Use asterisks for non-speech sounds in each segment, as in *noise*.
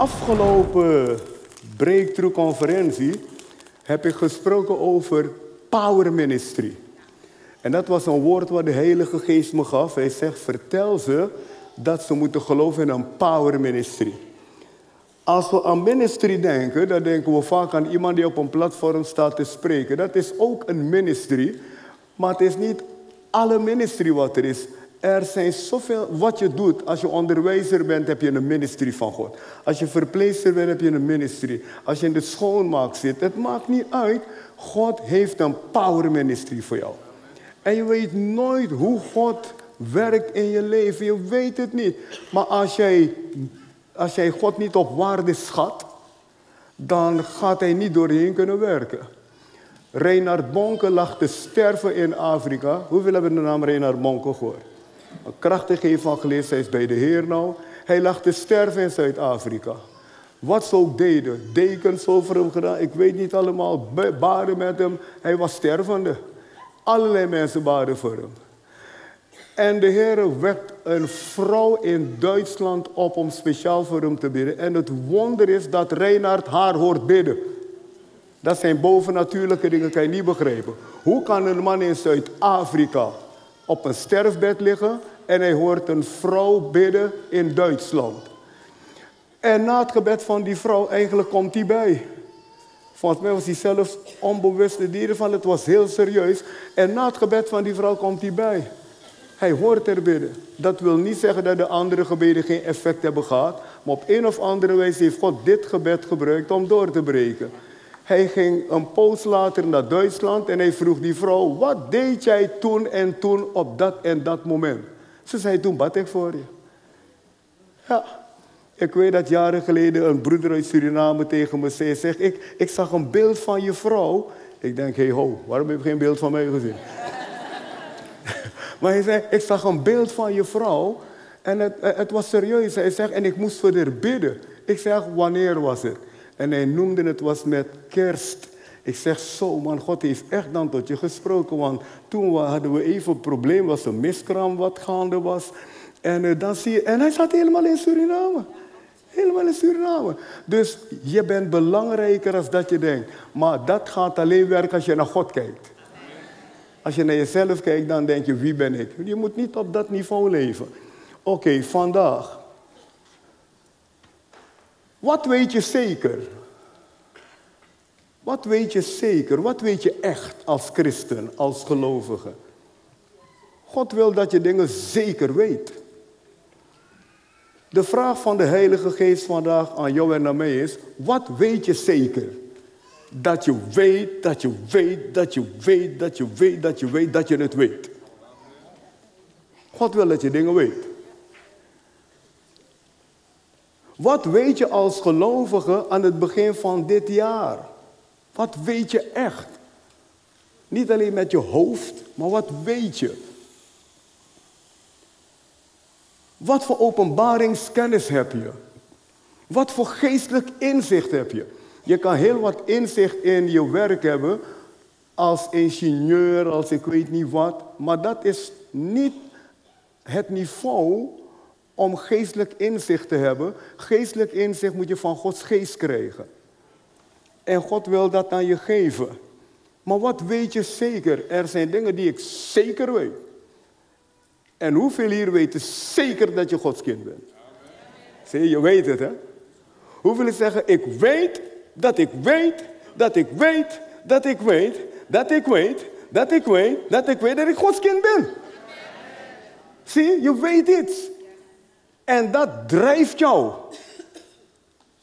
afgelopen breakthrough-conferentie heb ik gesproken over power ministry. En dat was een woord wat de Heilige Geest me gaf. Hij zegt, vertel ze dat ze moeten geloven in een power ministry. Als we aan ministry denken, dan denken we vaak aan iemand die op een platform staat te spreken. Dat is ook een ministry, maar het is niet alle ministry wat er is. Er zijn zoveel, wat je doet. Als je onderwijzer bent, heb je een ministry van God. Als je verpleegster bent, heb je een ministry. Als je in de schoonmaak zit, het maakt niet uit. God heeft een power ministry voor jou. En je weet nooit hoe God werkt in je leven. Je weet het niet. Maar als jij, als jij God niet op waarde schat, dan gaat hij niet doorheen kunnen werken. Reinhard Bonke lag te sterven in Afrika. Hoeveel hebben de naam Reinhard Bonke gehoord? Een krachtige evangelist, hij is bij de Heer nou. Hij lag te sterven in Zuid-Afrika. Wat ze ook deden, dekens over hem gedaan, ik weet niet allemaal, baden met hem. Hij was stervende. Allerlei mensen baden voor hem. En de Heer wekt een vrouw in Duitsland op om speciaal voor hem te bidden. En het wonder is dat Reinhard haar hoort bidden. Dat zijn bovennatuurlijke dingen, kan je niet begrijpen. Hoe kan een man in Zuid-Afrika op een sterfbed liggen en hij hoort een vrouw bidden in Duitsland? En na het gebed van die vrouw, eigenlijk komt hij bij. Volgens mij was hij zelfs onbewuste dieren van, het was heel serieus. En na het gebed van die vrouw komt hij bij. Hij hoort er bidden. Dat wil niet zeggen dat de andere gebeden geen effect hebben gehad. Maar op een of andere wijze heeft God dit gebed gebruikt om door te breken. Hij ging een poos later naar Duitsland en hij vroeg die vrouw: Wat deed jij toen en toen op dat en dat moment? Ze zei: Toen bad ik voor je. Ja, ik weet dat jaren geleden een broeder uit Suriname tegen me zei: zeg, ik, ik zag een beeld van je vrouw. Ik denk: hey, ho, waarom heb je geen beeld van mij gezien? *laughs* maar hij zei: Ik zag een beeld van je vrouw. En het, het was serieus. Hij zegt: En ik moest voor haar bidden. Ik zeg: Wanneer was het? En hij noemde het was met kerst. Ik zeg zo, man, God heeft echt dan tot je gesproken. Want toen hadden we even een probleem, was een miskraam wat gaande was. En, uh, dan zie je, en hij zat helemaal in Suriname. Helemaal in Suriname. Dus je bent belangrijker dan dat je denkt. Maar dat gaat alleen werken als je naar God kijkt. Als je naar jezelf kijkt, dan denk je, wie ben ik? Je moet niet op dat niveau leven. Oké, vandaag wat weet je zeker? Wat weet je zeker? Wat weet je echt als christen, als gelovige? God wil dat je dingen zeker weet. De vraag van de Heilige Geest vandaag aan jou en aan mij is: wat weet je zeker? Dat je weet, dat je weet, dat je weet, dat je weet, dat je weet, dat je het weet. God wil dat je dingen weet. Wat weet je als gelovige aan het begin van dit jaar? Wat weet je echt? Niet alleen met je hoofd, maar wat weet je? Wat voor openbaringskennis heb je? Wat voor geestelijk inzicht heb je? Je kan heel wat inzicht in je werk hebben als ingenieur, als ik weet niet wat, maar dat is niet het niveau om geestelijk inzicht te hebben. Geestelijk inzicht moet je van Gods geest krijgen. En God wil dat aan je geven. Maar wat weet je zeker? Er zijn dingen die ik zeker weet. En hoeveel hier weten zeker dat je Gods kind bent? Zie je, weet het hè? Hoeveel zeggen, ik weet dat ik weet, dat ik weet, dat ik weet, dat ik weet, dat ik weet, dat ik weet dat ik Gods kind ben. Zie je, je weet iets. En dat drijft jou.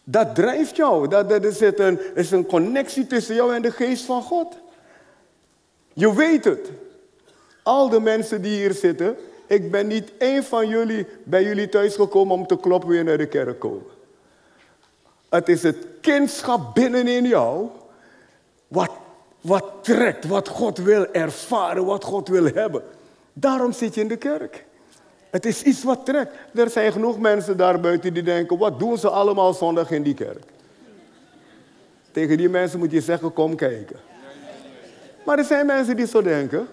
Dat drijft jou. Dat, dat is, het een, is een connectie tussen jou en de geest van God. Je weet het. Al de mensen die hier zitten, ik ben niet één van jullie bij jullie thuis gekomen om te kloppen weer naar de kerk komen. Het is het kindschap binnenin jou wat, wat trekt, wat God wil ervaren, wat God wil hebben. Daarom zit je in de kerk. Het is iets wat trekt. Er zijn genoeg mensen daar buiten die denken, wat doen ze allemaal zondag in die kerk? Tegen die mensen moet je zeggen, kom kijken. Maar er zijn mensen die zo denken,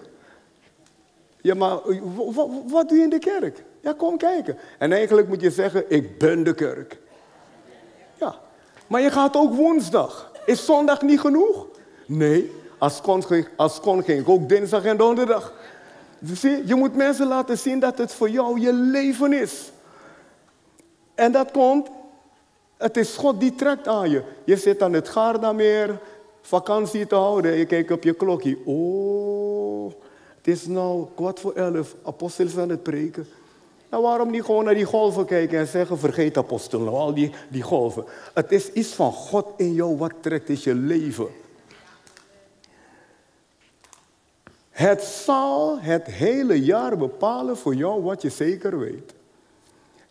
ja maar wat doe je in de kerk? Ja, kom kijken. En eigenlijk moet je zeggen, ik ben de kerk. Maar je gaat ook woensdag. Is zondag niet genoeg? Nee, als kon, als kon ging ik ook dinsdag en donderdag. Je moet mensen laten zien dat het voor jou je leven is. En dat komt, het is God die trekt aan je. Je zit aan het Gardameer, vakantie te houden. Je kijkt op je klokje. Oh, het is nou kwart voor elf. Apostels aan het preken. Nou, waarom niet gewoon naar die golven kijken en zeggen: vergeet apostel, nou, al die, die golven. Het is iets van God in jou wat trekt, is je leven. Het zal het hele jaar bepalen voor jou wat je zeker weet.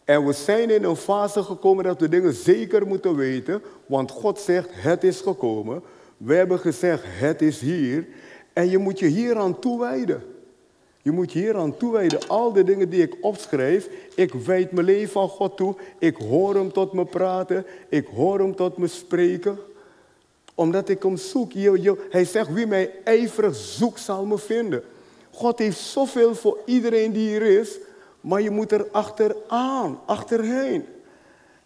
En we zijn in een fase gekomen dat we dingen zeker moeten weten, want God zegt: het is gekomen. We hebben gezegd: het is hier. En je moet je hier aan toewijden. Je moet je hier aan toewijden. Al de dingen die ik opschrijf, ik wijd mijn leven aan God toe. Ik hoor hem tot me praten. Ik hoor hem tot me spreken. Omdat ik hem zoek. Hij zegt, wie mij ijverig zoekt, zal me vinden. God heeft zoveel voor iedereen die hier is. Maar je moet er achteraan, achterheen.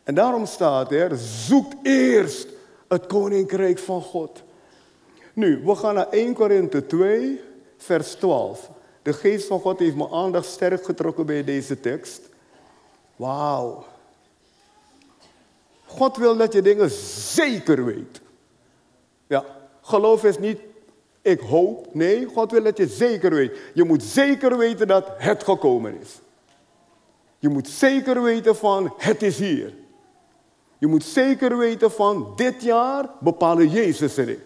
En daarom staat er, zoek eerst het koninkrijk van God. Nu, we gaan naar 1 Korinthe 2, vers 12. De geest van God heeft mijn aandacht sterk getrokken bij deze tekst. Wauw. God wil dat je dingen zeker weet. Ja, geloof is niet ik hoop. Nee, God wil dat je zeker weet. Je moet zeker weten dat het gekomen is. Je moet zeker weten van het is hier. Je moet zeker weten van dit jaar bepalen Jezus erin.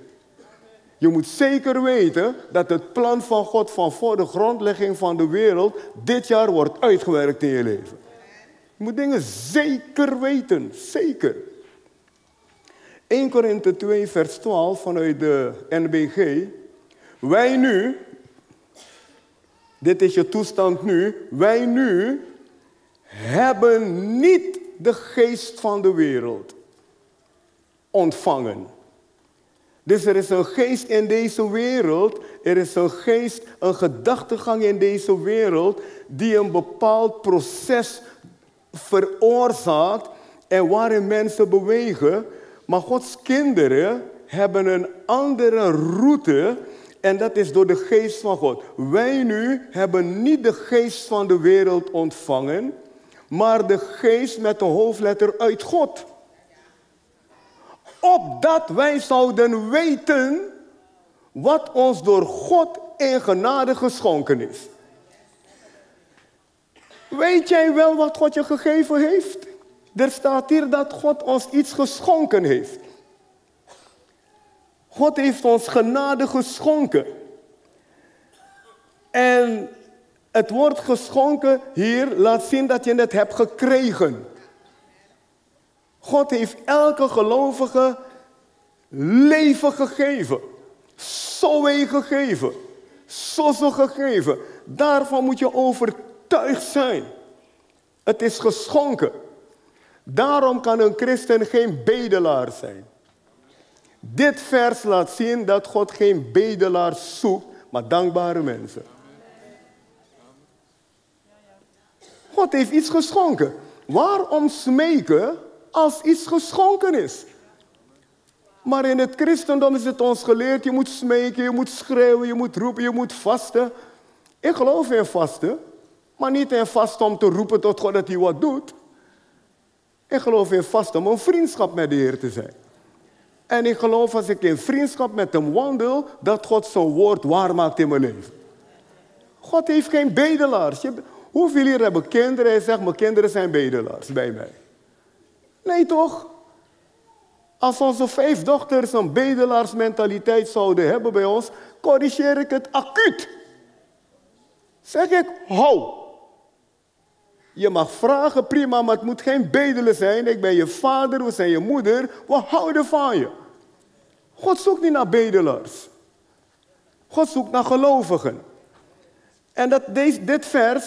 Je moet zeker weten dat het plan van God van voor de grondlegging van de wereld dit jaar wordt uitgewerkt in je leven. Je moet dingen zeker weten, zeker. 1 Korinthe 2, vers 12 vanuit de NBG. Wij nu, dit is je toestand nu, wij nu hebben niet de geest van de wereld ontvangen dus er is een geest in deze wereld, er is een geest, een gedachtegang in deze wereld die een bepaald proces veroorzaakt en waarin mensen bewegen. Maar Gods kinderen hebben een andere route en dat is door de geest van God. Wij nu hebben niet de geest van de wereld ontvangen, maar de geest met de hoofdletter uit God opdat wij zouden weten wat ons door God in genade geschonken is. Weet jij wel wat God je gegeven heeft? Er staat hier dat God ons iets geschonken heeft. God heeft ons genade geschonken. En het woord geschonken hier laat zien dat je het hebt gekregen. God heeft elke gelovige leven gegeven. Zoe gegeven. Zozo gegeven. Daarvan moet je overtuigd zijn. Het is geschonken. Daarom kan een christen geen bedelaar zijn. Dit vers laat zien dat God geen bedelaar zoekt, maar dankbare mensen. God heeft iets geschonken. Waarom smeken als iets geschonken is. Maar in het christendom is het ons geleerd, je moet smeken, je moet schreeuwen, je moet roepen, je moet vasten. Ik geloof in vasten, maar niet in vasten om te roepen tot God dat hij wat doet. Ik geloof in vasten om een vriendschap met de Heer te zijn. En ik geloof als ik in vriendschap met hem wandel, dat God zijn woord waar maakt in mijn leven. God heeft geen bedelaars. Hoeveel hier hebben kinderen? Hij zegt, mijn kinderen zijn bedelaars bij mij. Nee toch? Als onze vijf dochters een bedelaarsmentaliteit zouden hebben bij ons, corrigeer ik het acuut. Zeg ik, hou. Je mag vragen, prima, maar het moet geen bedelen zijn. Ik ben je vader, we zijn je moeder, we houden van je. God zoekt niet naar bedelaars. God zoekt naar gelovigen. En dat deze, dit vers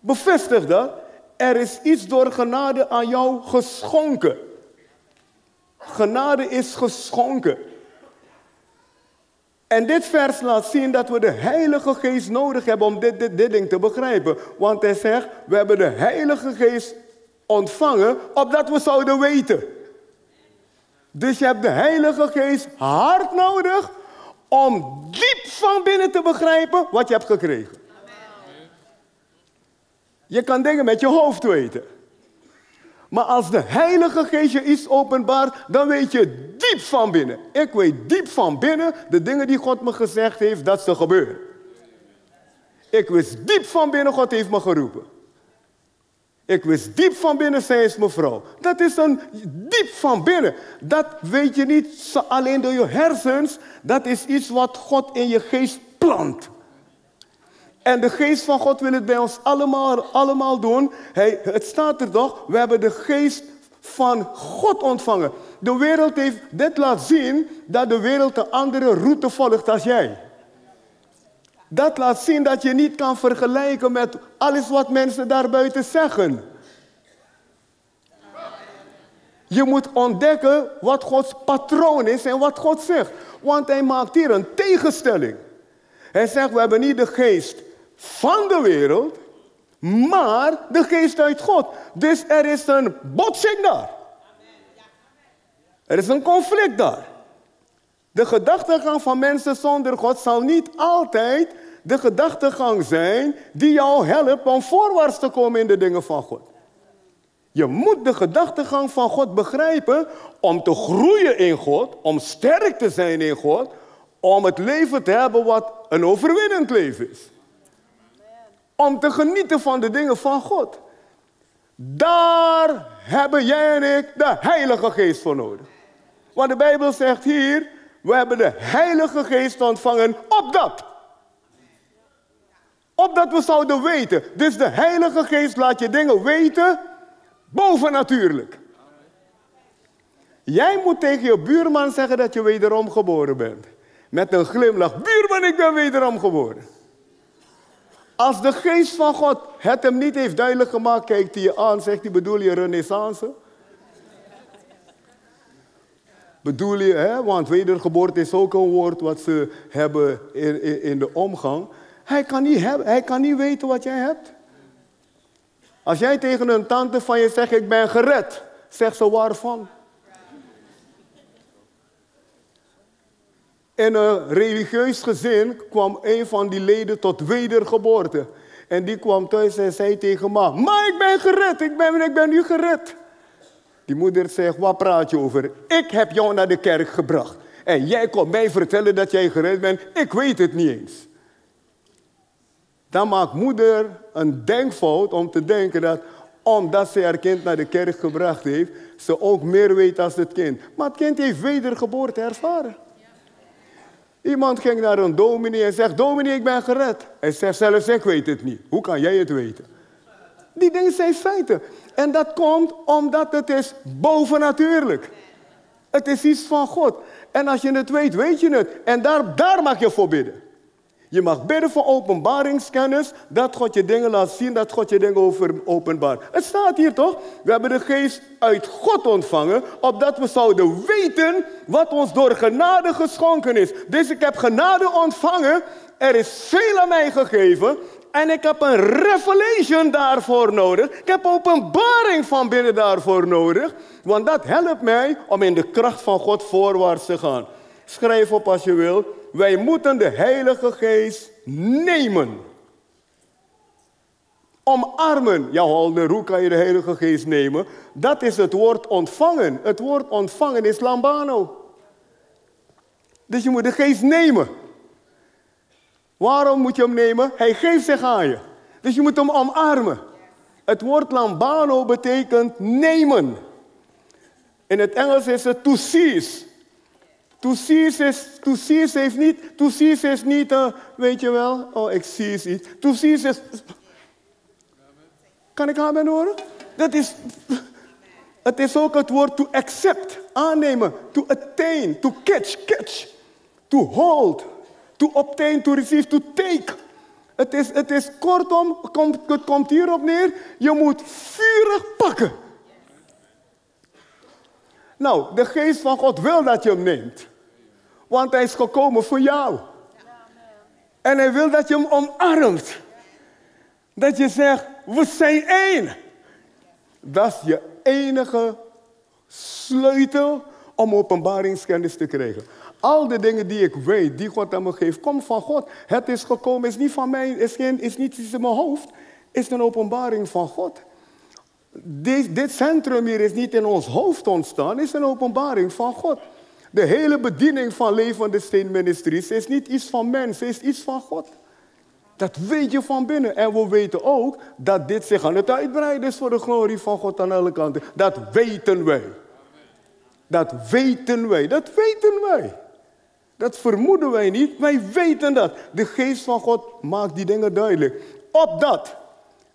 bevestigt dat. Er is iets door genade aan jou geschonken. Genade is geschonken. En dit vers laat zien dat we de Heilige Geest nodig hebben om dit, dit, dit ding te begrijpen. Want hij zegt, we hebben de Heilige Geest ontvangen opdat we zouden weten. Dus je hebt de Heilige Geest hard nodig om diep van binnen te begrijpen wat je hebt gekregen. Je kan dingen met je hoofd weten. Maar als de Heilige Geest je iets openbaart, dan weet je diep van binnen. Ik weet diep van binnen de dingen die God me gezegd heeft dat ze gebeuren. Ik wist diep van binnen, God heeft me geroepen. Ik wist diep van binnen, zij is mevrouw. Dat is een diep van binnen. Dat weet je niet alleen door je hersens. Dat is iets wat God in je geest plant. En de geest van God wil het bij ons allemaal, allemaal doen. Het staat er toch, we hebben de geest van God ontvangen. De wereld heeft dit laten zien dat de wereld een andere route volgt als jij. Dat laat zien dat je niet kan vergelijken met alles wat mensen daarbuiten zeggen. Je moet ontdekken wat Gods patroon is en wat God zegt. Want hij maakt hier een tegenstelling. Hij zegt, we hebben niet de geest van de wereld, maar de geest uit God. Dus er is een botsing daar. Er is een conflict daar. De gedachtegang van mensen zonder God zal niet altijd de gedachtegang zijn die jou helpt om voorwaarts te komen in de dingen van God. Je moet de gedachtegang van God begrijpen om te groeien in God, om sterk te zijn in God, om het leven te hebben wat een overwinnend leven is. Om te genieten van de dingen van God. Daar hebben jij en ik de Heilige Geest voor nodig. Want de Bijbel zegt hier, we hebben de Heilige Geest ontvangen opdat. Opdat we zouden weten. Dus de Heilige Geest laat je dingen weten bovennatuurlijk. Jij moet tegen je buurman zeggen dat je wederom geboren bent. Met een glimlach. Buurman, ik ben wederom geboren. Als de geest van God het hem niet heeft duidelijk gemaakt, kijkt hij je aan, zegt hij, bedoel je renaissance? Bedoel je, hè? want wedergeboorte is ook een woord wat ze hebben in, in, in de omgang. Hij kan, niet hebben, hij kan niet weten wat jij hebt. Als jij tegen een tante van je zegt, ik ben gered, zegt ze waarvan? In een religieus gezin kwam een van die leden tot wedergeboorte. En die kwam thuis en zei tegen ma, ma ik ben gered, ik ben, ik ben nu gered. Die moeder zegt, wat praat je over? Ik heb jou naar de kerk gebracht. En jij komt mij vertellen dat jij gered bent. Ik weet het niet eens. Dan maakt moeder een denkfout om te denken dat omdat ze haar kind naar de kerk gebracht heeft, ze ook meer weet als het kind. Maar het kind heeft wedergeboorte ervaren. Iemand ging naar een dominee en zegt, dominee, ik ben gered. Hij zegt zelfs, ik weet het niet. Hoe kan jij het weten? Die dingen zijn feiten. En dat komt omdat het is bovennatuurlijk. Het is iets van God. En als je het weet, weet je het. En daar, daar mag je voor bidden. Je mag bidden voor openbaringskennis, dat God je dingen laat zien, dat God je dingen over openbaart. Het staat hier toch? We hebben de geest uit God ontvangen, opdat we zouden weten wat ons door genade geschonken is. Dus ik heb genade ontvangen, er is veel aan mij gegeven en ik heb een revelation daarvoor nodig. Ik heb openbaring van binnen daarvoor nodig, want dat helpt mij om in de kracht van God voorwaarts te gaan. Schrijf op als je wil. Wij moeten de Heilige Geest nemen. Omarmen. Ja, Holder, hoe kan je de Heilige Geest nemen? Dat is het woord ontvangen. Het woord ontvangen is lambano. Dus je moet de geest nemen. Waarom moet je hem nemen? Hij geeft zich aan je. Dus je moet hem omarmen. Het woord lambano betekent nemen. In het Engels is het to seize. To seize is, seize heeft niet, seize is niet, uh, weet je wel, oh ik seize iets. To seize is, kan ik amen horen? Dat is, het is ook het woord to accept, aannemen, to attain, to catch, catch, to hold, to obtain, to receive, to take. Het is, het is kortom, komt, het komt hierop neer, je moet vurig pakken. Nou, de geest van God wil dat je hem neemt. Want hij is gekomen voor jou. En hij wil dat je hem omarmt. Dat je zegt, we zijn één. Dat is je enige sleutel om openbaringskennis te krijgen. Al de dingen die ik weet, die God aan me geeft, komt van God. Het is gekomen, is niet van mij, is, geen, is niet iets in mijn hoofd. Is een openbaring van God. Dit, dit centrum hier is niet in ons hoofd ontstaan, is een openbaring van God. De hele bediening van Levende Steen Ministries is niet iets van mensen, is iets van God. Dat weet je van binnen. En we weten ook dat dit zich aan het uitbreiden is voor de glorie van God aan alle kanten. Dat weten wij. Dat weten wij. Dat weten wij. Dat vermoeden wij niet. Wij weten dat. De geest van God maakt die dingen duidelijk. Op dat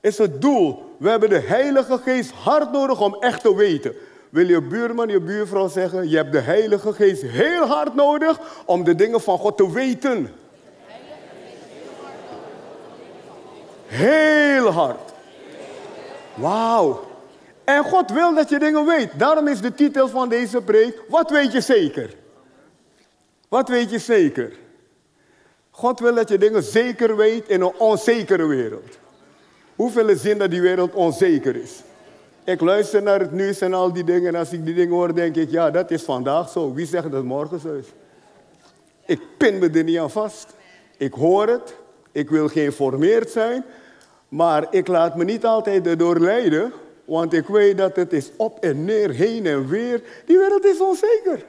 is het doel. We hebben de Heilige Geest hard nodig om echt te weten. Wil je buurman, je buurvrouw zeggen, je hebt de Heilige Geest heel hard nodig om de dingen van God te weten. Heel hard. Wauw. En God wil dat je dingen weet. Daarom is de titel van deze preek, wat weet je zeker? Wat weet je zeker? God wil dat je dingen zeker weet in een onzekere wereld. Hoeveel zin dat die wereld onzeker is? Ik luister naar het nieuws en al die dingen. En als ik die dingen hoor, denk ik, ja, dat is vandaag zo. Wie zegt dat morgen zo is? Ik pin me er niet aan vast. Ik hoor het. Ik wil geïnformeerd zijn. Maar ik laat me niet altijd erdoor leiden. Want ik weet dat het is op en neer, heen en weer. Die wereld is onzeker.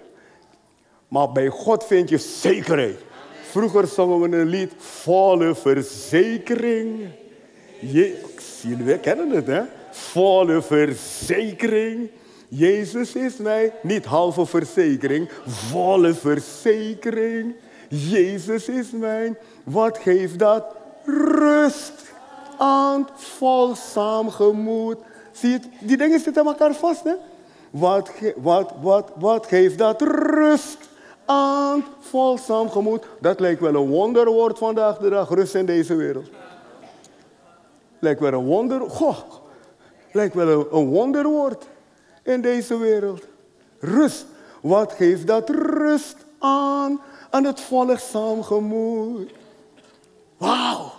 Maar bij God vind je zekerheid. Vroeger zongen we een lied, volle verzekering. Je, jullie kennen het, hè? Volle verzekering. Jezus is mij, niet halve verzekering, volle verzekering. Jezus is mij. Wat geeft dat? Rust aan volzaam gemoed. Zie je, die dingen zitten elkaar vast, hè? Wat, wat, wat, wat geeft dat? Rust aan volzaam gemoed. Dat lijkt wel een wonderwoord vandaag de dag, rust in deze wereld. Lijkt wel een wonder. Goh, lijkt wel een, wonderwoord in deze wereld. Rust. Wat geeft dat rust aan? Aan het volgzaam gemoed. Wauw.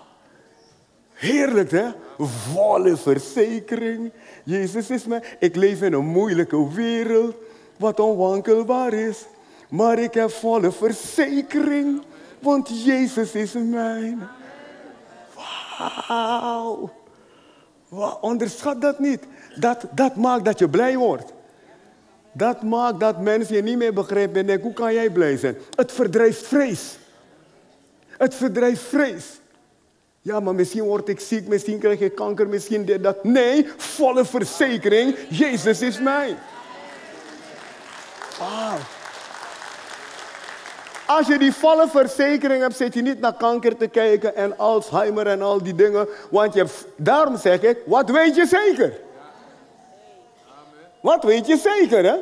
Heerlijk, hè? Volle verzekering. Jezus is mij. Ik leef in een moeilijke wereld, wat onwankelbaar is. Maar ik heb volle verzekering, want Jezus is mijn. Wauw. Onderschat dat niet. Dat, dat maakt dat je blij wordt. Dat maakt dat mensen je niet meer begrijpen en denken, hoe kan jij blij zijn? Het verdrijft vrees. Het verdrijft vrees. Ja, maar misschien word ik ziek, misschien krijg ik kanker, misschien dit, dat. Nee, volle verzekering, Jezus is mij. Wauw. Als je die volle verzekering hebt, zit je niet naar kanker te kijken en Alzheimer en al die dingen. Want je daarom zeg ik, wat weet je zeker? Wat weet je zeker, hè?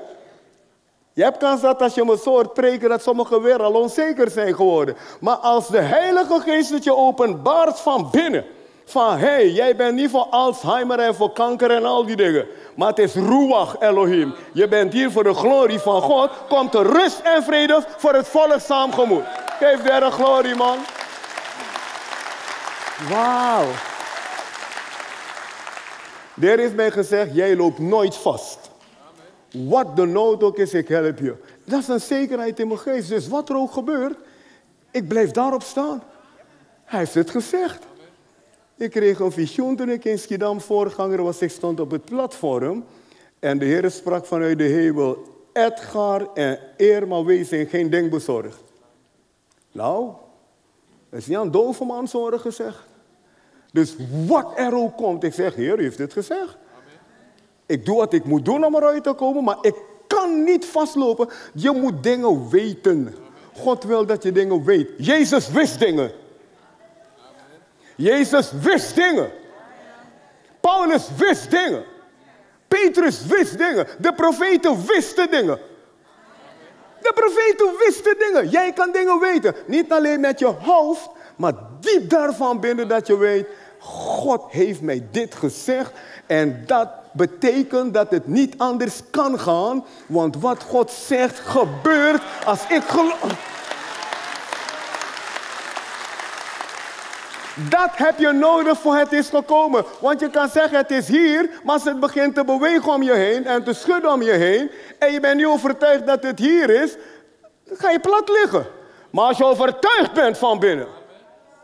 Je hebt kans dat als je me zo hoort preken, dat sommigen weer al onzeker zijn geworden. Maar als de Heilige Geest het je openbaart van binnen. Van, hé, hey, jij bent niet voor Alzheimer en voor kanker en al die dingen. Maar het is Ruach Elohim. Je bent hier voor de glorie van God. Komt er rust en vrede voor het volk saamgemoed. Geef daar de glorie, man. Wauw. Er is mij gezegd, jij loopt nooit vast. Wat de nood ook is, ik help je. Dat is een zekerheid in mijn geest. Dus wat er ook gebeurt, ik blijf daarop staan. Hij heeft het gezegd. Ik kreeg een visioen toen ik in Schiedam voorganger was. Ik stond op het platform. En de Heer sprak vanuit de hemel. Edgar en Irma, wees zijn geen ding bezorgd. Nou, dat is niet aan dove man zorgen gezegd. Dus wat er ook komt, ik zeg, Heer, u heeft het gezegd. Ik doe wat ik moet doen om eruit te komen, maar ik kan niet vastlopen. Je moet dingen weten. God wil dat je dingen weet. Jezus wist dingen. Jezus wist dingen. Paulus wist dingen. Petrus wist dingen. De profeten wisten dingen. De profeten wisten dingen. Jij kan dingen weten. Niet alleen met je hoofd, maar diep daarvan binnen dat je weet. God heeft mij dit gezegd en dat betekent dat het niet anders kan gaan, want wat God zegt gebeurt als ik geloof. Dat heb je nodig voor het is gekomen. Want je kan zeggen het is hier, maar als het begint te bewegen om je heen en te schudden om je heen en je bent niet overtuigd dat het hier is, dan ga je plat liggen. Maar als je overtuigd bent van binnen,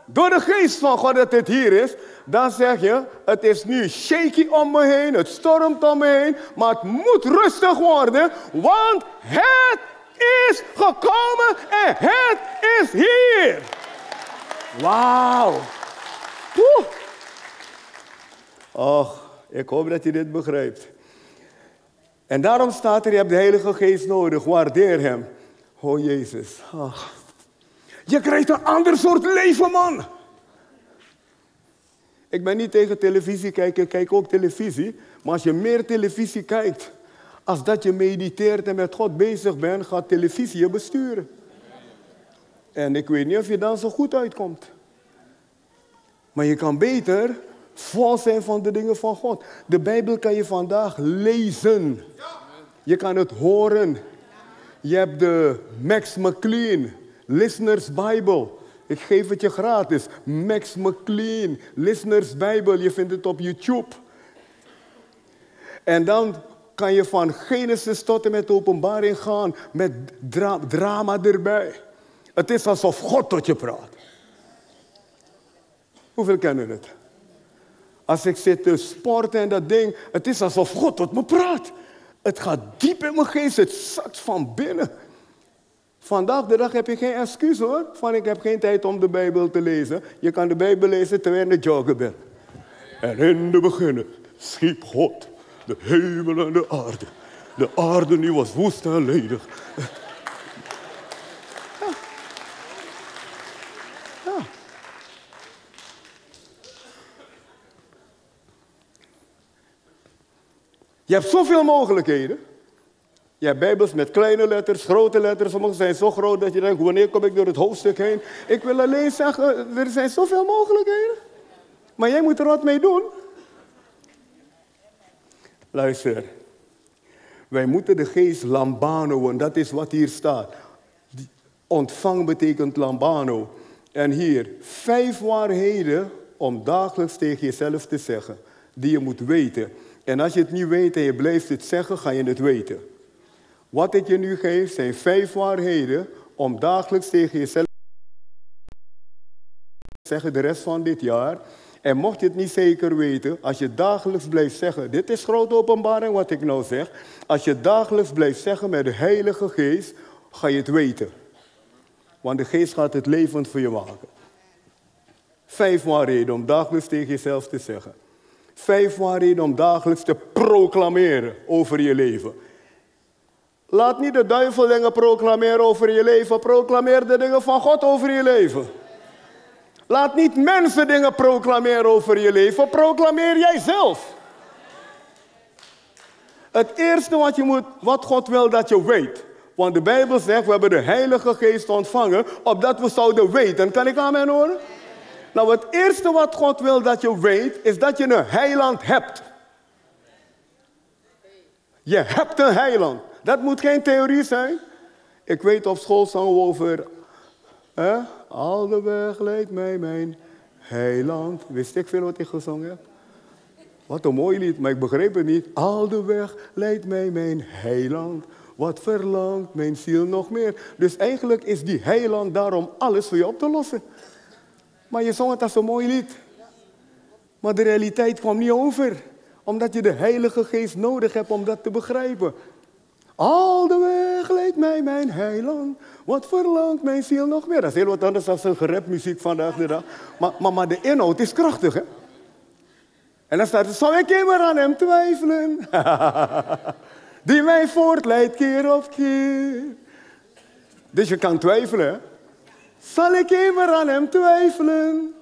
door de geest van God dat het hier is, dan zeg je, het is nu shaky om me heen, het stormt om me heen, maar het moet rustig worden, want het is gekomen en het is hier. Wauw. Och, ik hoop dat je dit begrijpt. En daarom staat er, je hebt de Heilige Geest nodig, waardeer Hem. Oh Jezus. Je krijgt een ander soort leven, man. Ik ben niet tegen televisie kijken, ik kijk ook televisie. Maar als je meer televisie kijkt, als dat je mediteert en met God bezig bent, gaat televisie je besturen. En ik weet niet of je dan zo goed uitkomt. Maar je kan beter vol zijn van de dingen van God. De Bijbel kan je vandaag lezen. Je kan het horen. Je hebt de Max McLean, Listeners Bible. Ik geef het je gratis. Max McLean, Listeners Bible. Je vindt het op YouTube. En dan kan je van Genesis tot en met openbaring gaan met drama erbij. Het is alsof God tot je praat. Hoeveel kennen het? Als ik zit te sporten en dat ding, het is alsof God tot me praat. Het gaat diep in mijn geest, het zakt van binnen. Vandaag de dag heb je geen excuus hoor, van ik heb geen tijd om de Bijbel te lezen. Je kan de Bijbel lezen terwijl je joggen bent. En in de beginnen schiep God de hemel en de aarde. De aarde nu was woest en ledig. Je hebt zoveel mogelijkheden. Je hebt bijbels met kleine letters, grote letters. Sommige zijn zo groot dat je denkt, wanneer kom ik door het hoofdstuk heen? Ik wil alleen zeggen, er zijn zoveel mogelijkheden. Maar jij moet er wat mee doen. Luister. Wij moeten de geest lambano, dat is wat hier staat. Ontvang betekent lambano. En hier, vijf waarheden om dagelijks tegen jezelf te zeggen, die je moet weten. En als je het niet weet en je blijft het zeggen, ga je het weten. Wat ik je nu geef zijn vijf waarheden om dagelijks tegen jezelf te zeggen de rest van dit jaar. En mocht je het niet zeker weten, als je dagelijks blijft zeggen, dit is grote openbaring wat ik nou zeg. Als je dagelijks blijft zeggen met de Heilige Geest, ga je het weten. Want de Geest gaat het levend voor je maken. Vijf waarheden om dagelijks tegen jezelf te zeggen. Vijf waarheden om dagelijks te proclameren over je leven. Laat niet de duivel dingen proclameren over je leven. Proclameer de dingen van God over je leven. Laat niet mensen dingen proclameren over je leven. Proclameer jij zelf. Het eerste wat, je moet, wat God wil dat je weet. Want de Bijbel zegt, we hebben de Heilige Geest ontvangen, opdat we zouden weten. Kan ik aan mij horen? Nou, het eerste wat God wil dat je weet, is dat je een heiland hebt. Je hebt een heiland. Dat moet geen theorie zijn. Ik weet op school zongen we over... Hè? Al de weg leidt mij mijn heiland. Wist ik veel wat ik gezongen heb? Wat een mooi lied, maar ik begreep het niet. Al de weg leidt mij mijn heiland. Wat verlangt mijn ziel nog meer? Dus eigenlijk is die heiland daarom alles voor je op te lossen. Maar je zong het als een mooi lied. Maar de realiteit kwam niet over. Omdat je de Heilige Geest nodig hebt om dat te begrijpen. Al de weg leidt mij mijn heiland. Wat verlangt mijn ziel nog meer? Dat is heel wat anders dan een gerapmuziek vandaag de dag. Maar, maar, maar de inhoud is krachtig, hè? En dan staat er, zal ik immer aan hem twijfelen? *laughs* Die mij voortleidt keer op keer. Dus je kan twijfelen, hè? Zal ik immer aan hem twijfelen?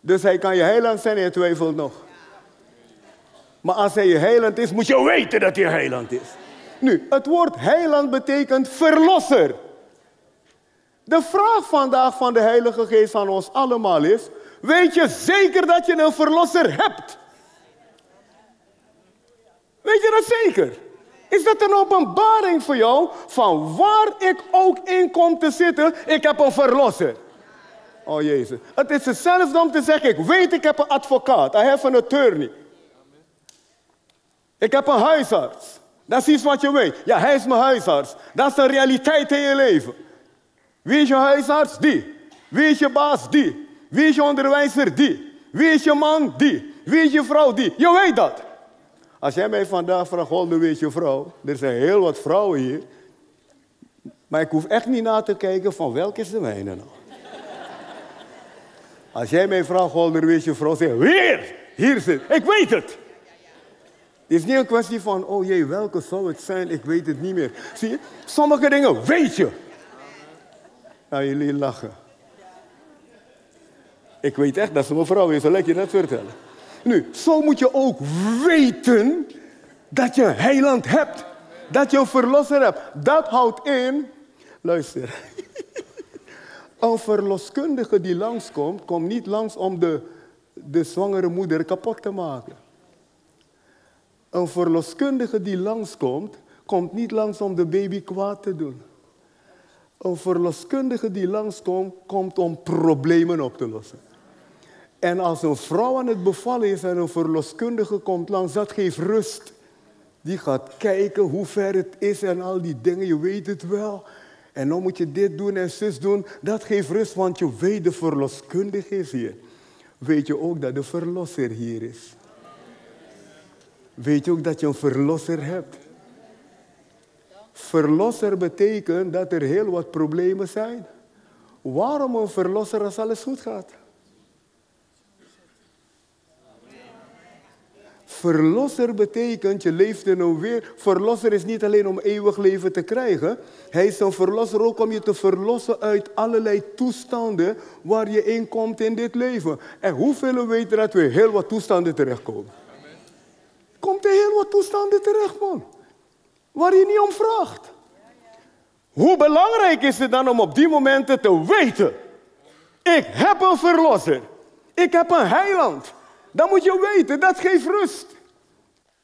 Dus hij kan je heiland zijn en je twijfelt nog. Maar als hij je heiland is, moet je weten dat hij heiland is. Nu, het woord heiland betekent verlosser. De vraag vandaag van de Heilige Geest aan ons allemaal is: weet je zeker dat je een verlosser hebt? Weet je dat zeker? Is dat een openbaring voor jou van waar ik ook in kom te zitten? Ik heb een verlosser. Oh Jezus. Het is hetzelfde om te zeggen, ik weet ik heb een advocaat. I have an attorney. Ik heb een huisarts. Dat is iets wat je weet. Ja, hij is mijn huisarts. Dat is een realiteit in je leven. Wie is je huisarts? Die. Wie is je baas? Die. Wie is je onderwijzer? Die. Wie is je man? Die. Wie is je vrouw? Die. Je weet dat. Als jij mij vandaag vraagt, wie is je vrouw? Er zijn heel wat vrouwen hier. Maar ik hoef echt niet na te kijken van welke is de mijne nou. Als jij mij vraagt, Holder, is je vrouw? Zeg weer, hier zit. Ik weet het. Het is niet een kwestie van, oh jee, welke zou het zijn? Ik weet het niet meer. Zie je? Sommige dingen weet je. Nou, jullie lachen. Ik weet echt dat ze mijn vrouw is, zal ik je vertellen. Nu, zo moet je ook weten dat je een heiland hebt. Dat je een verlosser hebt. Dat houdt in, luister. *laughs* Een verloskundige die langskomt, komt niet langs om de, de zwangere moeder kapot te maken. Een verloskundige die langskomt, komt niet langs om de baby kwaad te doen. Een verloskundige die langskomt, komt om problemen op te lossen. En als een vrouw aan het bevallen is en een verloskundige komt langs, dat geeft rust. Die gaat kijken hoe ver het is en al die dingen, je weet het wel. En dan moet je dit doen en zus doen. Dat geeft rust, want je weet de verloskundige is hier. Weet je ook dat de verlosser hier is? Weet je ook dat je een verlosser hebt? Verlosser betekent dat er heel wat problemen zijn. Waarom een verlosser als alles goed gaat? Verlosser betekent, je leeft in een weer. Verlosser is niet alleen om eeuwig leven te krijgen. Hij is een verlosser ook om je te verlossen uit allerlei toestanden waar je in komt in dit leven. En hoeveel weten dat we heel wat toestanden terechtkomen? Komt er heel wat toestanden terecht, man. Waar je niet om vraagt. Hoe belangrijk is het dan om op die momenten te weten? Ik heb een verlosser. Ik heb een heiland. Dan moet je weten, dat geeft rust.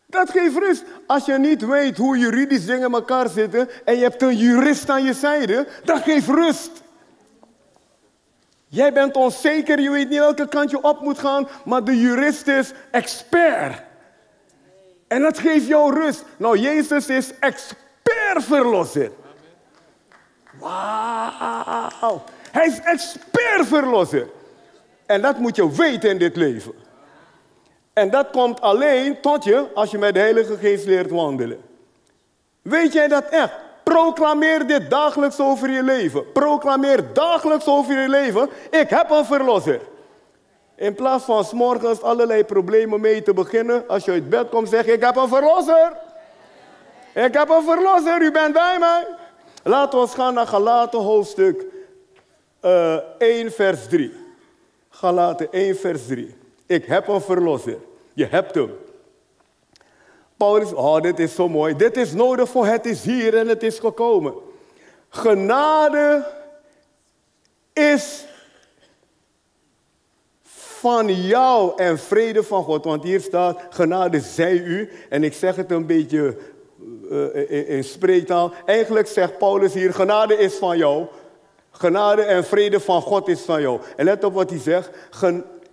Dat geeft rust. Als je niet weet hoe juridisch dingen in elkaar zitten en je hebt een jurist aan je zijde, dat geeft rust. Jij bent onzeker, je weet niet welke kant je op moet gaan, maar de jurist is expert. En dat geeft jou rust. Nou, Jezus is expert verlosser. Wauw. Hij is expert verlosser. En dat moet je weten in dit leven. En dat komt alleen tot je als je met de Heilige Geest leert wandelen. Weet jij dat echt? Proclameer dit dagelijks over je leven. Proclameer dagelijks over je leven. Ik heb een verlosser. In plaats van s morgens allerlei problemen mee te beginnen. Als je uit bed komt, zeg ik heb een verlosser. Ik heb een verlosser, u bent bij mij. Laten we gaan naar Galaten hoofdstuk uh, eh, 1 vers 3. Galaten 1 vers 3. Ik heb een verlosser. Je hebt hem. Paulus, oh, dit is zo mooi. Dit is nodig voor het is hier en het is gekomen. Genade is van jou en vrede van God. Want hier staat, genade zij u. En ik zeg het een beetje uh, in, spreektaal. Eigenlijk zegt Paulus hier, genade is van jou. Genade en vrede van God is van jou. En let op wat hij zegt.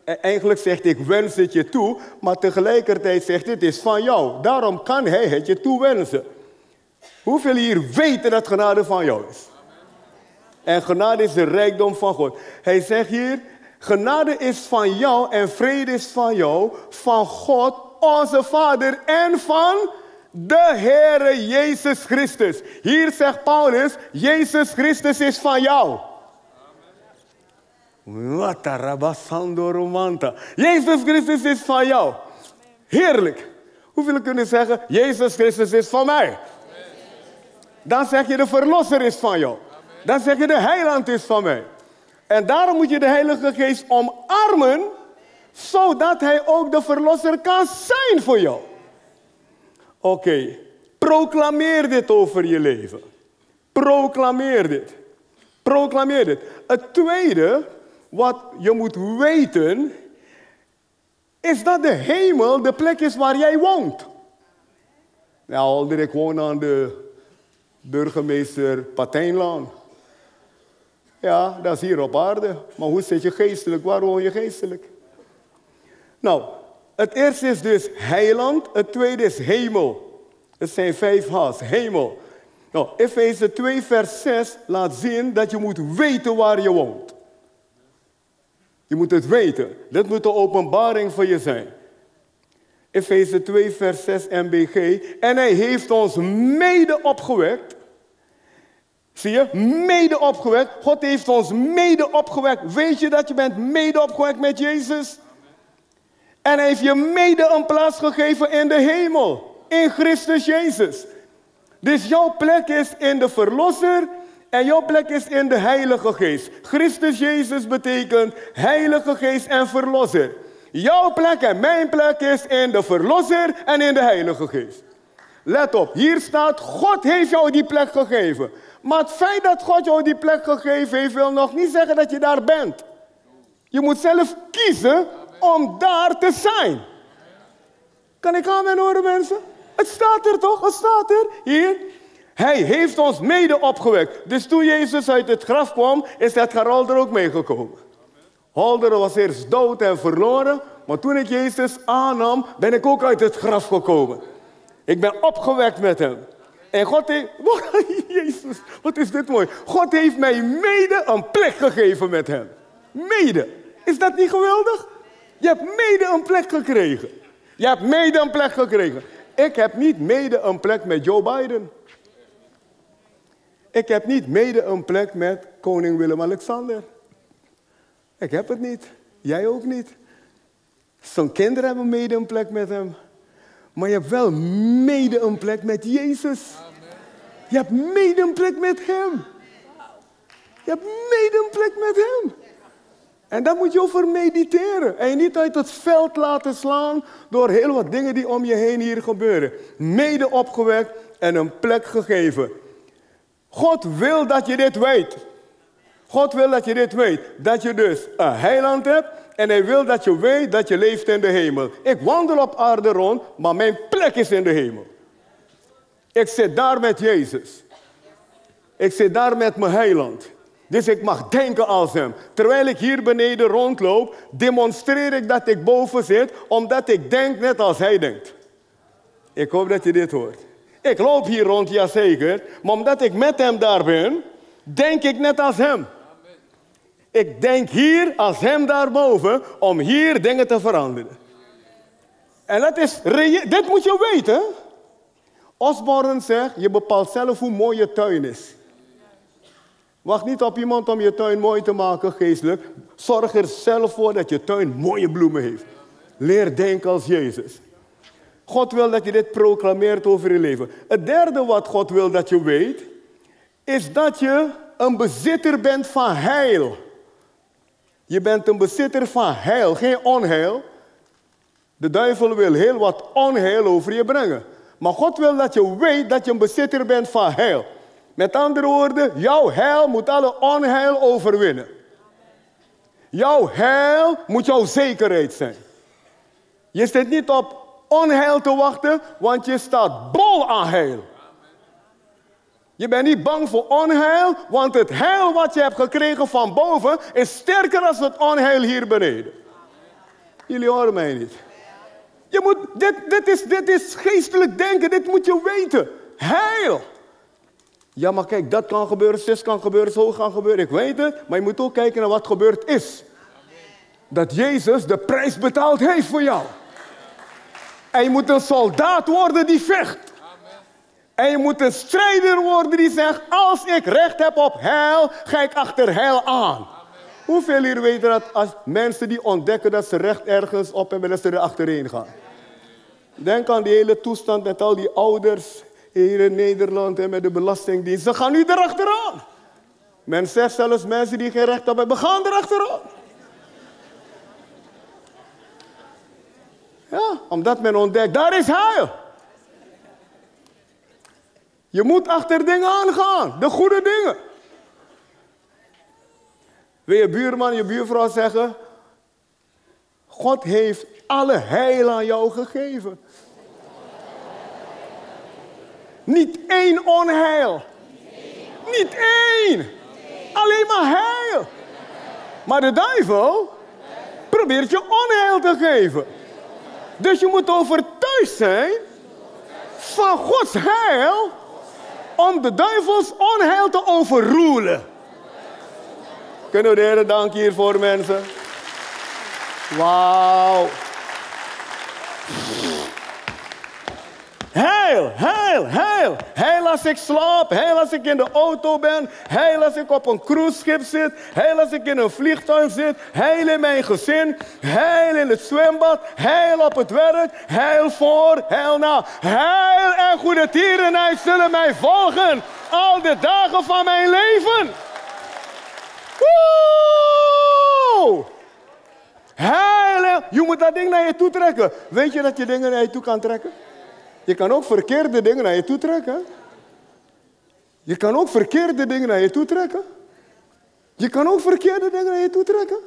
Eigenlijk zegt ik wens het je toe, maar tegelijkertijd zegt het is van jou. Daarom kan hij het je toewensen. Hoeveel hier weten dat genade van jou is? En genade is de rijkdom van God. Hij zegt hier, genade is van jou en vrede is van jou, van God, onze Vader en van de Heere Jezus Christus. Hier zegt Paulus, Jezus Christus is van jou. Jezus Christus is van jou. Heerlijk. Hoeveel kunnen zeggen, Jezus Christus is van mij? Dan zeg je, de verlosser is van jou. Dan zeg je, de heiland is van mij. En daarom moet je de Heilige Geest omarmen, zodat hij ook de verlosser kan zijn voor jou. Oké, proclameer dit over je leven. Proclameer dit. Proclameer dit. Het tweede wat je moet weten, is dat de hemel de plek is waar jij woont. Nou, ik woon aan de burgemeester Patijnlaan. Ja, dat is hier op aarde. Maar hoe zit je geestelijk? Waar woon je geestelijk? Nou, het eerste is dus heiland. Het tweede is hemel. Het zijn vijf H's. Hemel. Nou, Efeze 2 vers 6 laat zien dat je moet weten waar je woont. Je moet het weten. Dat moet de openbaring voor je zijn. Efeze 2 vers 6 MBG. En hij heeft ons mede opgewekt Zie je? Mede opgewekt. God heeft ons mede opgewekt. Weet je dat je bent mede opgewekt met Jezus? En hij heeft je mede een plaats gegeven in de hemel. In Christus Jezus. Dus jouw plek is in de Verlosser en jouw plek is in de Heilige Geest. Christus Jezus betekent Heilige Geest en Verlosser. Jouw plek en mijn plek is in de Verlosser en in de Heilige Geest. Let op, hier staat, God heeft jou die plek gegeven. Maar het feit dat God jou die plek gegeven heeft, wil nog niet zeggen dat je daar bent. Je moet zelf kiezen om daar te zijn. Kan ik aan mijn horen, mensen? Het staat er toch? Het staat er. Hier. Hij heeft ons mede opgewekt. Dus toen Jezus uit het graf kwam, is dat Harolder ook meegekomen. Holder was eerst dood en verloren, maar toen ik Jezus aannam, ben ik ook uit het graf gekomen. Ik ben opgewekt met hem. En God heeft, *laughs* Jezus, wat is dit mooi. God heeft mij mede een plek gegeven met hem. Mede. Is dat niet geweldig? Je hebt mede een plek gekregen. Je hebt mede een plek gekregen. Ik heb niet mede een plek met Joe Biden. Ik heb niet mede een plek met koning Willem-Alexander. Ik heb het niet. Jij ook niet. Zijn kinderen hebben mede een plek met hem. Maar je hebt wel mede een plek met Jezus. Je hebt mede een plek met Hem. Je hebt mede een plek met Hem. En daar moet je over mediteren. En je niet uit het veld laten slaan door heel wat dingen die om je heen hier gebeuren. Mede opgewekt en een plek gegeven. God wil dat je dit weet. God wil dat je dit weet. Dat je dus een heiland hebt en hij wil dat je weet dat je leeft in de hemel. Ik wandel op aarde rond, maar mijn plek is in de hemel. Ik zit daar met Jezus. Ik zit daar met mijn heiland. Dus ik mag denken als hem. Terwijl ik hier beneden rondloop, demonstreer ik dat ik boven zit, omdat ik denk net als hij denkt. Ik hoop dat je dit hoort. Ik loop hier rond, ja zeker, maar omdat ik met hem daar ben, denk ik net als hem. Ik denk hier als hem daarboven om hier dingen te veranderen. En dat is, dit moet je weten. Osborne zegt, je bepaalt zelf hoe mooi je tuin is. Wacht niet op iemand om je tuin mooi te maken, geestelijk. Zorg er zelf voor dat je tuin mooie bloemen heeft. Leer denken als Jezus. God wil dat je dit proclameert over je leven. Het derde wat God wil dat je weet, is dat je een bezitter bent van heil. Je bent een bezitter van heil, geen onheil. De duivel wil heel wat onheil over je brengen. Maar God wil dat je weet dat je een bezitter bent van heil. Met andere woorden, jouw heil moet alle onheil overwinnen. Jouw heil moet jouw zekerheid zijn. Je zit niet op onheil te wachten, want je staat bol aan heil. Je bent niet bang voor onheil, want het heil wat je hebt gekregen van boven is sterker dan het onheil hier beneden. Jullie horen mij niet. Je moet, dit, dit, is, dit is geestelijk denken, dit moet je weten. Heil. Ja, maar kijk, dat kan gebeuren, zus kan gebeuren, zo kan gebeuren. Ik weet het, maar je moet ook kijken naar wat gebeurd is. Dat Jezus de prijs betaald heeft voor jou. En je moet een soldaat worden die vecht. En je moet een strijder worden die zegt, als ik recht heb op heil, ga ik achter heil aan. Hoeveel hier weten dat als mensen die ontdekken dat ze recht ergens op hebben, dat ze er achterheen gaan? Denk aan die hele toestand met al die ouders hier in Nederland en met de Belastingdienst. Ze gaan nu erachteraan. Men zegt zelfs mensen die geen recht hebben, gaan erachteraan. Ja, omdat men ontdekt, daar is heil. Je moet achter dingen aangaan, de goede dingen. Wil je buurman, je buurvrouw zeggen, God heeft alle heil aan jou gegeven. Niet één onheil. Niet één. Alleen maar heil. Maar de duivel probeert je onheil te geven. Dus je moet overtuigd zijn van Gods heil om de duivels onheil te overroelen. Kunnen we de Heer danken hiervoor, mensen? Wauw. Heil, heil, heil. Heil als ik slaap, heil als ik in de auto ben, heil als ik op een cruiseschip zit, heil als ik in een vliegtuig zit, heil in mijn gezin, heil in het zwembad, heil op het werk, heil voor, heil na. Heil en goede tierenheid zullen mij volgen al de dagen van mijn leven. Woe! Heil, je moet dat ding naar je toe trekken. Weet je dat je dingen naar je toe kan trekken? Je kan ook verkeerde dingen naar je toe trekken. Je kan ook verkeerde dingen naar je toe trekken. Je kan ook verkeerde dingen naar je toe trekken.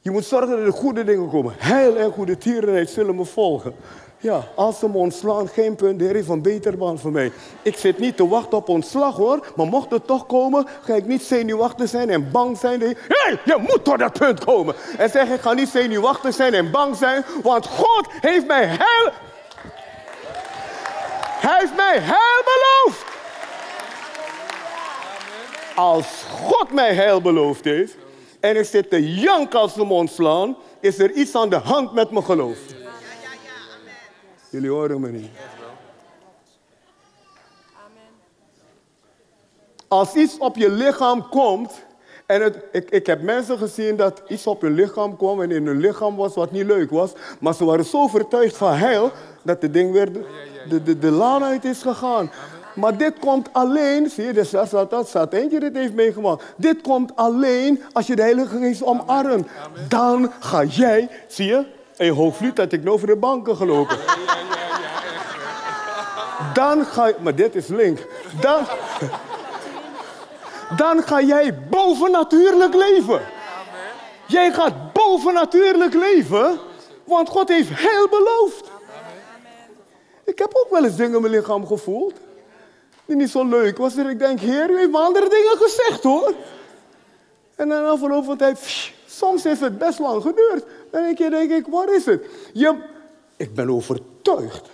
Je moet zorgen dat er goede dingen komen. Heil en goede tierenheid zullen me volgen. Ja, als ze me ontslaan, geen punt. De Heer heeft een beter baan voor mij. Ik zit niet te wachten op ontslag hoor. Maar mocht het toch komen, ga ik niet zenuwachtig zijn en bang zijn. Hé, hey, je moet tot dat punt komen. En zeg ik ga niet zenuwachtig zijn en bang zijn. Want God heeft mij heil hij heeft mij heil beloofd. Als God mij heil beloofd heeft en ik zit te janken als ze mond slaan, is er iets aan de hand met mijn geloof. Jullie horen me niet. Als iets op je lichaam komt, en het, ik, ik heb mensen gezien dat iets op hun lichaam kwam en in hun lichaam was wat niet leuk was, maar ze waren zo overtuigd van heil dat het ding weer de, de, de laan uit is gegaan. Maar dit komt alleen, zie je, dat, dat staat eentje dit heeft meegemaakt. Dit komt alleen als je de Heilige Geest omarmt. Dan ga jij, zie je, in hoogvliet dat ik nu over de banken gelopen. Dan ga je, maar dit is link. Dan, dan ga jij bovennatuurlijk leven. Jij gaat bovennatuurlijk leven, want God heeft heel beloofd. Ik heb ook wel eens dingen in mijn lichaam gevoeld. Die niet zo leuk was. En ik denk, Heer, u heeft andere dingen gezegd hoor. En dan afgelopen van tijd, soms heeft het best lang geduurd. En een keer denk ik, wat is het? Je, ik ben overtuigd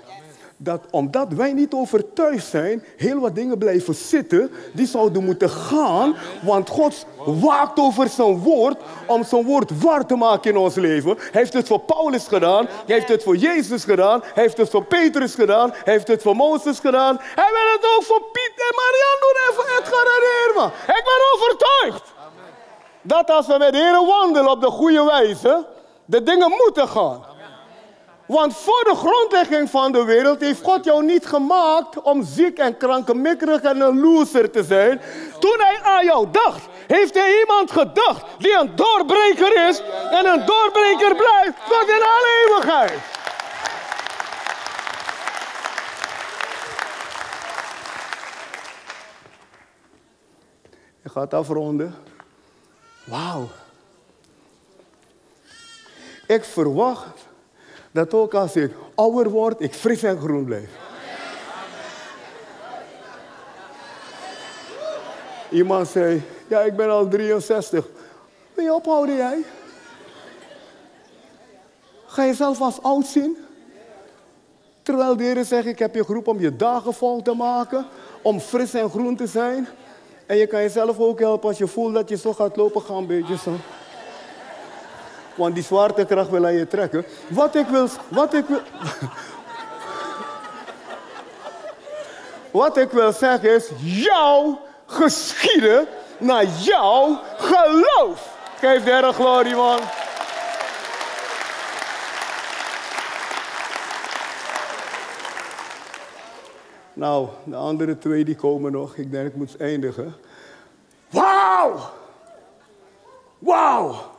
dat omdat wij niet overtuigd zijn, heel wat dingen blijven zitten, die zouden moeten gaan, want God waakt over zijn woord om zijn woord waar te maken in ons leven. Hij heeft het voor Paulus gedaan, hij heeft het voor Jezus gedaan, hij heeft het voor Petrus gedaan, hij heeft het voor Mozes gedaan. Hij wil het ook voor Piet en Marianne doen en voor Edgar en Irma. Ik ben overtuigd dat als we met de Heer wandelen op de goede wijze, de dingen moeten gaan. Want voor de grondlegging van de wereld heeft God jou niet gemaakt om ziek en krankemikkerig en een loser te zijn. Toen hij aan jou dacht, heeft hij iemand gedacht die een doorbreker is en een doorbreker blijft tot in alle eeuwigheid. Je gaat afronden. Wauw. Ik verwacht dat ook als ik ouder word, ik fris en groen blijf. Iemand zei, ja, ik ben al 63. Wil je ophouden jij? Ga je zelf als oud zien? Terwijl de Heer zegt, ik heb je geroepen om je dagen vol te maken, om fris en groen te zijn. En je kan jezelf ook helpen als je voelt dat je zo gaat lopen, ga een beetje zo want die zwaartekracht wil aan je trekken. Wat ik wil, wat ik wil, wat ik wil zeggen is, jouw geschieden naar jouw geloof. Geef de glorie, man. Nou, de andere twee die komen nog. Ik denk ik moet eindigen. Wauw! Wauw!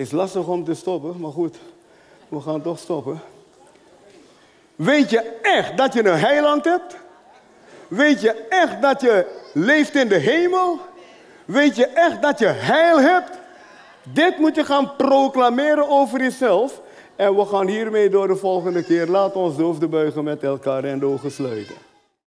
Is lastig om te stoppen, maar goed, we gaan toch stoppen. Weet je echt dat je een heiland hebt? Weet je echt dat je leeft in de hemel? Weet je echt dat je heil hebt? Dit moet je gaan proclameren over jezelf. En we gaan hiermee door de volgende keer. Laat ons de hoofden buigen met elkaar en de ogen sluiten.